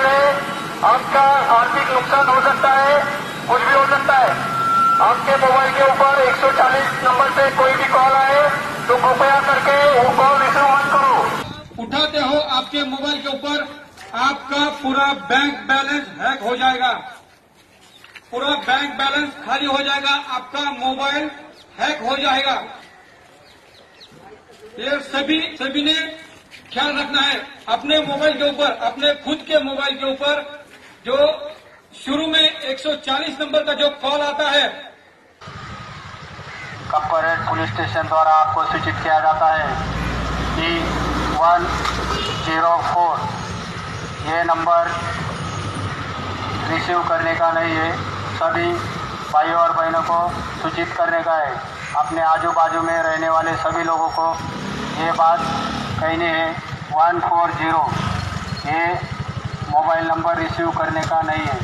है आपका आर्थिक नुकसान हो सकता है, कुछ भी हो सकता है। आपके मोबाइल के ऊपर 140 नंबर से कोई भी कॉल आए तो कृपया करके वो कॉल रिसीव मत करो। उठाते हो आपके मोबाइल के ऊपर, आपका पूरा बैंक बैलेंस हैक हो जाएगा। पूरा बैंक बैलेंस खाली हो जाएगा, आपका मोबाइल हैक हो जाएगा। ये सभी सभी ने ख्याल रखना है, अपने मोबाइल के ऊपर, अपने खुद के मोबाइल के ऊपर, जो शुरू में 140 नंबर का जो कॉल आता है। कॉर्पोरेट पुलिस स्टेशन द्वारा आपको सूचित किया जाता है कि वन ज़ीरो फोर, ये नंबर रिसीव करने का नहीं है। सभी भाइयों और बहनों को सूचित करने का है। अपने आजू बाजू में रहने वाले सभी लोगों को ये बात कहनी है वन फोर ज़ीरो ये मोबाइल नंबर रिसीव करने का नहीं है।